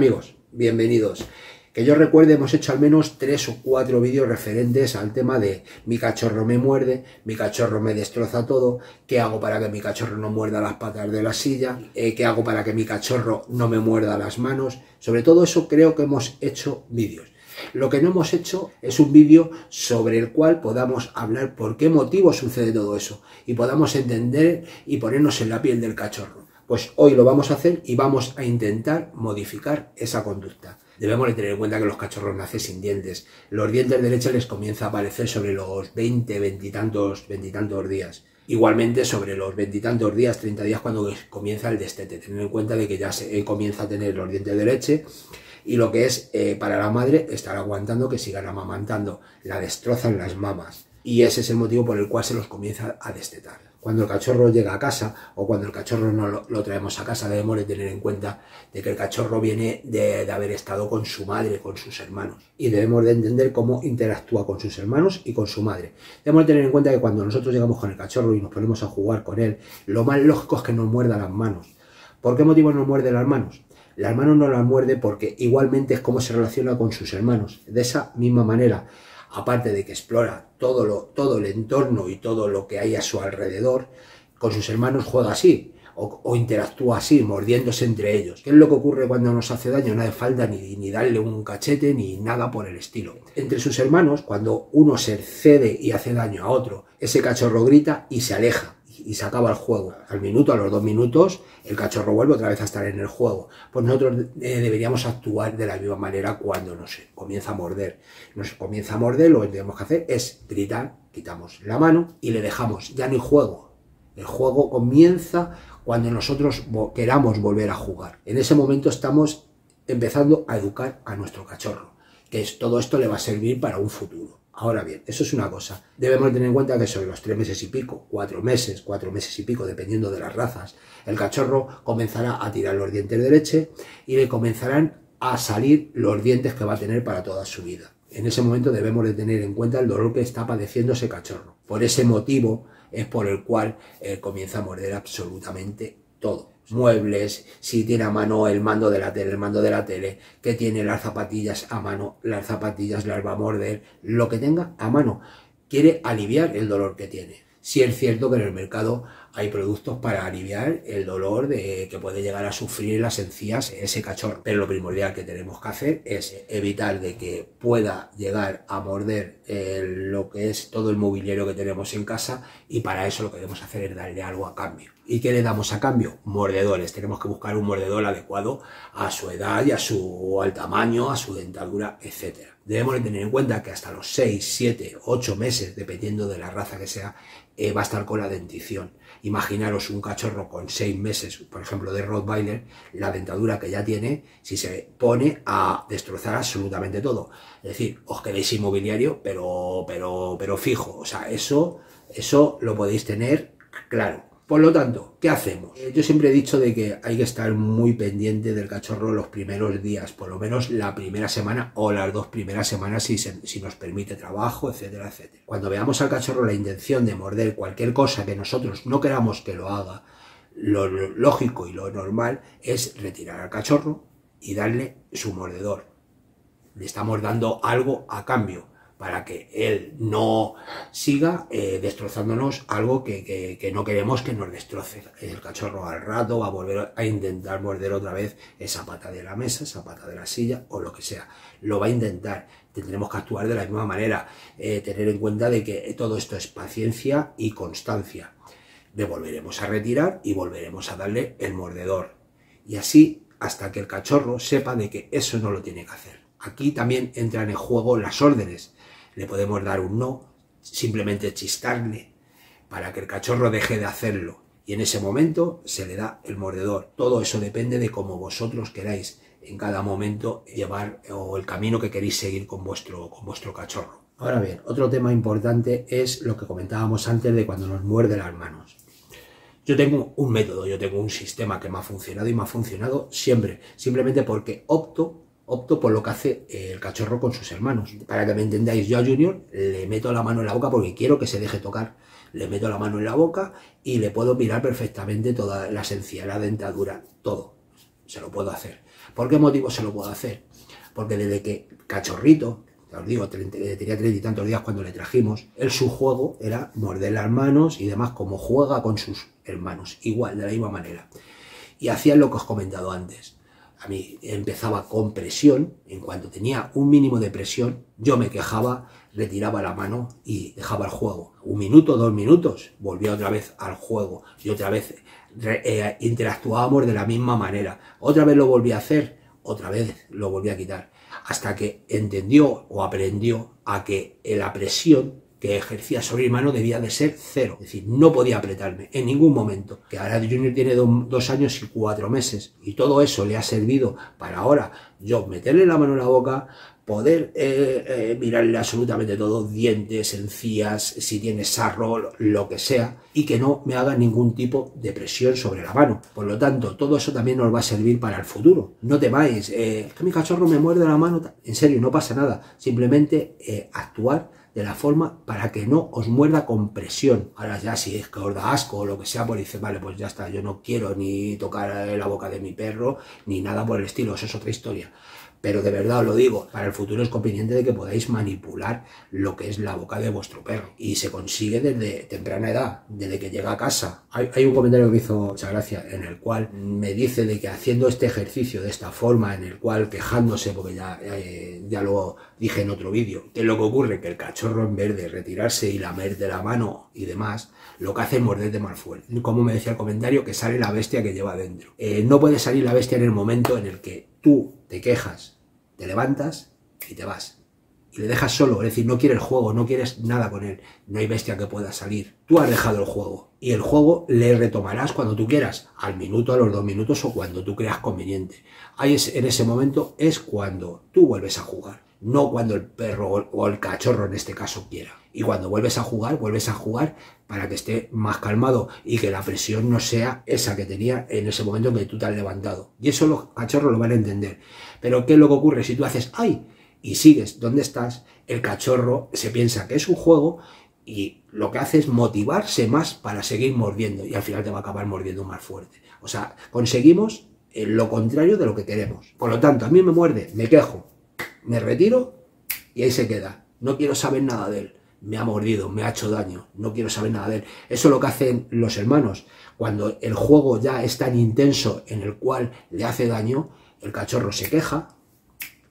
Amigos, bienvenidos. Que yo recuerde, hemos hecho al menos tres o cuatro vídeos referentes al tema de mi cachorro me muerde, mi cachorro me destroza todo, qué hago para que mi cachorro no muerda las patas de la silla, eh, qué hago para que mi cachorro no me muerda las manos. Sobre todo eso creo que hemos hecho vídeos. Lo que no hemos hecho es un vídeo sobre el cual podamos hablar por qué motivo sucede todo eso y podamos entender y ponernos en la piel del cachorro. Pues hoy lo vamos a hacer y vamos a intentar modificar esa conducta. Debemos de tener en cuenta que los cachorros nacen sin dientes. Los dientes de leche les comienza a aparecer sobre los 20, 20 y tantos, días. Igualmente sobre los veintitantos días, 30 días cuando comienza el destete. Tener en cuenta de que ya se eh, comienza a tener los dientes de leche y lo que es eh, para la madre estar aguantando que sigan amamantando. La destrozan las mamas y ese es el motivo por el cual se los comienza a destetar cuando el cachorro llega a casa o cuando el cachorro no lo, traemos a casa, debemos de tener en cuenta de que el cachorro viene de, haber estado con su madre, con sus hermanos. Y debemos de entender cómo interactúa con sus hermanos y con su madre. Debemos de tener en cuenta que cuando nosotros llegamos con el cachorro y nos ponemos a jugar con él, lo más lógico es que nos muerda las manos. ¿Por qué motivo nos muerde las manos? Las manos no las muerde porque igualmente es como se relaciona con sus hermanos. De esa misma manera aparte de que explora todo, todo el entorno y todo lo que hay a su alrededor, con sus hermanos juega así, o, interactúa así, mordiéndose entre ellos. ¿Qué es lo que ocurre cuando nos hace daño? No hace falta ni, ni darle un cachete ni nada por el estilo. Entre sus hermanos, cuando uno se cede y hace daño a otro, ese cachorro grita y se aleja y se acaba el juego. Al minuto, a los dos minutos, el cachorro vuelve otra vez a estar en el juego. Pues nosotros eh, deberíamos actuar de la misma manera cuando nos comienza a morder. Nos comienza a morder, lo que tenemos que hacer es gritar, quitamos la mano y le dejamos. Ya no hay juego. El juego comienza cuando nosotros queramos volver a jugar. En ese momento estamos empezando a educar a nuestro cachorro, que es, todo esto le va a servir para un futuro. Ahora bien, eso es una cosa. Debemos tener en cuenta que sobre los tres meses y pico, cuatro meses, cuatro meses y pico, dependiendo de las razas, el cachorro comenzará a tirar los dientes de leche y le comenzarán a salir los dientes que va a tener para toda su vida. En ese momento debemos de tener en cuenta el dolor que está padeciendo ese cachorro. Por ese motivo es por el cual eh, comienza a morder absolutamente todo muebles, si tiene a mano el mando de la tele, el mando de la tele, que tiene las zapatillas a mano, las zapatillas las va a morder, lo que tenga a mano. Quiere aliviar el dolor que tiene. Si es cierto que en el mercado hay productos para aliviar el dolor de que puede llegar a sufrir las encías ese cachorro. Pero lo primordial que tenemos que hacer es evitar de que pueda llegar a morder lo que es todo el mobiliario que tenemos en casa y para eso lo que debemos hacer es darle algo a cambio. ¿Y qué le damos a cambio? Mordedores. Tenemos que buscar un mordedor adecuado a su edad y a su al tamaño, a su dentadura, etc. Debemos tener en cuenta que hasta los 6, 7, 8 meses, dependiendo de la raza que sea, eh, va a estar con la dentición. Imaginaros un cachorro con 6 meses, por ejemplo, de Rottweiler, la dentadura que ya tiene, si se pone a destrozar absolutamente todo. Es decir, os queréis inmobiliario, pero, pero, pero fijo. O sea, eso, eso lo podéis tener claro. Por lo tanto, ¿qué hacemos? Eh, yo siempre he dicho de que hay que estar muy pendiente del cachorro los primeros días, por lo menos la primera semana o las dos primeras semanas si, si nos permite trabajo, etcétera, etcétera. Cuando veamos al cachorro la intención de morder cualquier cosa que nosotros no queramos que lo haga, lo lógico y lo normal es retirar al cachorro y darle su mordedor. Le estamos dando algo a cambio para que él no siga eh, destrozándonos algo que, no queremos que nos destroce. El cachorro al rato va a volver a intentar morder otra vez esa pata de la mesa, esa pata de la silla o lo que sea. Lo va a intentar. Tendremos que actuar de la misma manera. Eh, tener en cuenta de que todo esto es paciencia y constancia. Le volveremos a retirar y volveremos a darle el mordedor. Y así hasta que el cachorro sepa de que eso no lo tiene que hacer. Aquí también entran en juego las órdenes le podemos dar un no, simplemente chistarle para que el cachorro deje de hacerlo y en ese momento se le da el mordedor. Todo eso depende de cómo vosotros queráis en cada momento llevar o el camino que queréis seguir con vuestro, con vuestro cachorro. Ahora bien, otro tema importante es lo que comentábamos antes de cuando nos muerde las manos. Yo tengo un método, yo tengo un sistema que me ha funcionado y me ha funcionado siempre, simplemente porque opto opto por lo que hace el cachorro con sus hermanos. Para que me entendáis, yo a Junior le meto la mano en la boca porque quiero que se deje tocar. Le meto la mano en la boca y le puedo mirar perfectamente toda la esencia, la dentadura, todo. se lo puedo hacer. ¿Por qué motivo se lo puedo hacer? Porque desde que cachorrito, os digo, tenía treinta y tantos días cuando le trajimos, él su juego era morder las manos y demás, como juega con sus hermanos, igual, de la misma manera. Y hacía lo que os he comentado antes. A mí empezaba con presión, en cuanto tenía un mínimo de presión, yo me quejaba, retiraba la mano y dejaba el juego. Un minuto, dos minutos, volvía otra vez al juego y otra vez eh, interactuábamos de la misma manera. Otra vez lo volví a hacer, otra vez lo volví a quitar. Hasta que entendió o aprendió a que la presión que ejercía sobre mi mano debía de ser cero. Es decir, no podía apretarme en ningún momento. Que ahora Junior tiene dos años y cuatro meses. Y todo eso le ha servido para ahora yo meterle la mano en la boca, poder eh, eh, mirarle absolutamente todo, dientes, encías, si tiene sarro, lo que sea, y que no me haga ningún tipo de presión sobre la mano. Por lo tanto, todo eso también nos va a servir para el futuro. No temáis, eh, que mi cachorro me muerde la mano, en serio, no pasa nada. Simplemente actuar de la forma para que no os muerda con presión. Ahora ya si es que os da asco o lo que sea, pues dice, vale, pues ya está, yo no quiero ni tocar la boca de mi perro, ni nada por el estilo, eso es otra historia. Pero de verdad os lo digo, para el futuro es conveniente de que podáis manipular lo que es la boca de vuestro perro. Y se consigue desde temprana edad, desde que llega a casa. Hay, un comentario que hizo mucha gracia, en el cual me dice de que haciendo este ejercicio de esta forma, en el cual quejándose, porque ya, eh, ya lo dije en otro vídeo, que lo que ocurre que el cachorro en vez de retirarse y lamer de la mano y demás, lo que hace es morder de más fuerte. Como me decía el comentario, que sale la bestia que lleva dentro. Eh, no puede salir la bestia en el momento en el que tú te quejas, te levantas y te vas. Y le dejas solo, es decir, no quieres el juego, no quieres nada con él, no hay bestia que pueda salir. Tú has dejado el juego y el juego le retomarás cuando tú quieras, al minuto, a los dos minutos o cuando tú creas conveniente. Ahí es, en ese momento es cuando tú vuelves a jugar, no cuando el perro o el cachorro en este caso quiera. Y cuando vuelves a jugar, vuelves a jugar para que esté más calmado y que la presión no sea esa que tenía en ese momento en que tú te has levantado. Y eso los cachorros lo van a entender. Pero ¿qué es lo que ocurre? Si tú haces ¡ay! y sigues donde estás, el cachorro se piensa que es un juego y lo que hace es motivarse más para seguir mordiendo y al final te va a acabar mordiendo más fuerte. O sea, conseguimos eh, lo contrario de lo que queremos. Por lo tanto, a mí me muerde, me quejo, me retiro y ahí se queda. No quiero saber nada de él me ha mordido, me ha hecho daño, no quiero saber nada de él. Eso es lo que hacen los hermanos. Cuando el juego ya es tan intenso en el cual le hace daño, el cachorro se queja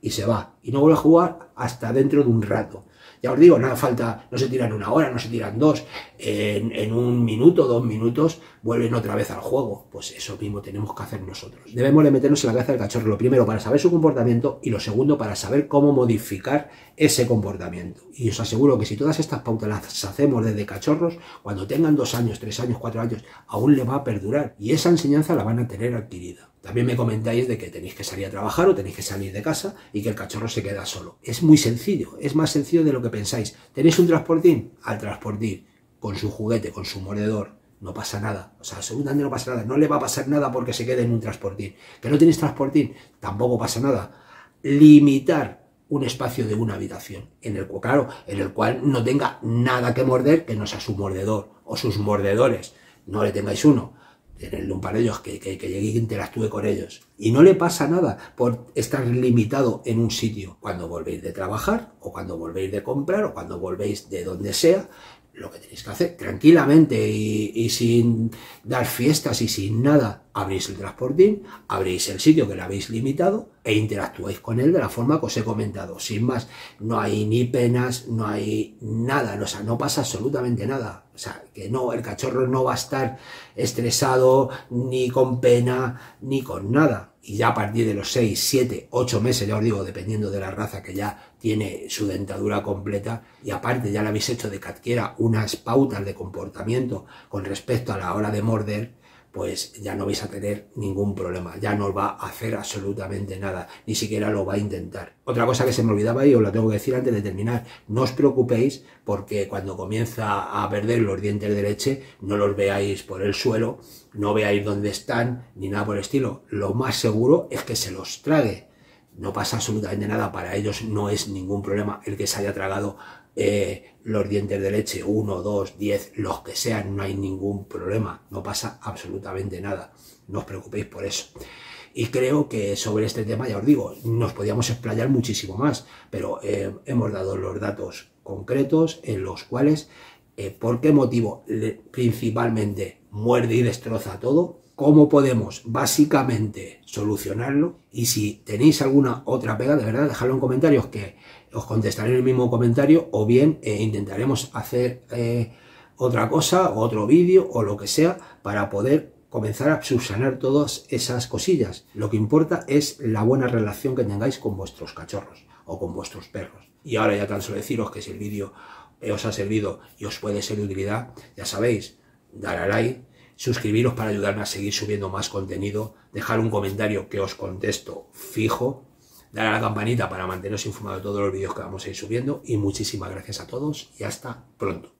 y se va. Y no vuelve a jugar hasta dentro de un rato. Ya os digo, nada falta, no se tiran una hora, no se tiran dos, en, un minuto, dos minutos, vuelven otra vez al juego. Pues eso mismo tenemos que hacer nosotros. Debemos de meternos en la cabeza del cachorro, lo primero para saber su comportamiento y lo segundo para saber cómo modificar ese comportamiento. Y os aseguro que si todas estas pautas las hacemos desde cachorros, cuando tengan dos años, tres años, cuatro años, aún le va a perdurar. Y esa enseñanza la van a tener adquirida. También me comentáis de que tenéis que salir a trabajar o tenéis que salir de casa y que el cachorro se queda solo. Es muy sencillo, es más sencillo de lo que pensáis. ¿Tenéis un transportín? Al transportín, con su juguete, con su mordedor. No pasa nada. O sea, seguramente no pasa nada. No le va a pasar nada porque se quede en un transportín. ¿Que no tenéis transportín? Tampoco pasa nada. Limitar un espacio de una habitación, en el, claro, en el cual no tenga nada que morder que no sea su mordedor o sus mordedores. No le tengáis uno tenerle un par de ellos, que, que, que llegue y interactúe con ellos. Y no le pasa nada por estar limitado en un sitio. Cuando volvéis de trabajar, o cuando volvéis de comprar, o cuando volvéis de donde sea, lo que tenéis que hacer tranquilamente y, sin dar fiestas y sin nada, abrís el transportín, abrís el sitio que lo habéis limitado e interactuáis con él de la forma que os he comentado. Sin más, no hay ni penas, no hay nada, o sea, no pasa absolutamente nada. O sea, que no, el cachorro no va a estar estresado, ni con pena, ni con nada. Y ya a partir de los 6, 7, 8 meses, ya os digo, dependiendo de la raza que ya tiene su dentadura completa, y aparte ya le habéis hecho de que adquiera unas pautas de comportamiento con respecto a la hora de morder, pues ya no vais a tener ningún problema, ya no va a hacer absolutamente nada, ni siquiera lo va a intentar. Otra cosa que se me olvidaba y os la tengo que decir antes de terminar, no os preocupéis porque cuando comienza a perder los dientes de leche, no los veáis por el suelo, no veáis dónde están, ni nada por el estilo. Lo más seguro es que se los trague. No pasa absolutamente nada, para ellos no es ningún problema el que se haya tragado eh, los dientes de leche, uno, dos, diez, los que sean, no hay ningún problema, no pasa absolutamente nada, no os preocupéis por eso. Y creo que sobre este tema, ya os digo, nos podíamos explayar muchísimo más, pero eh, hemos dado los datos concretos en los cuales, eh, ¿por qué motivo principalmente muerde y destroza todo? ¿Cómo podemos básicamente solucionarlo? Y si tenéis alguna otra pega, de verdad, dejadlo en comentarios que os contestaré el mismo comentario o bien eh, intentaremos hacer otra cosa, otro vídeo o lo que sea para poder comenzar a subsanar todas esas cosillas. Lo que importa es la buena relación que tengáis con vuestros cachorros o con vuestros perros. Y ahora ya tan solo deciros que si el vídeo os ha servido y os puede ser de utilidad, ya sabéis, dar a like, suscribiros para ayudarme a seguir subiendo más contenido, dejar un comentario que os contesto fijo, dar a la campanita para manteneros informados de todos los vídeos que vamos a ir subiendo y muchísimas gracias a todos y hasta pronto.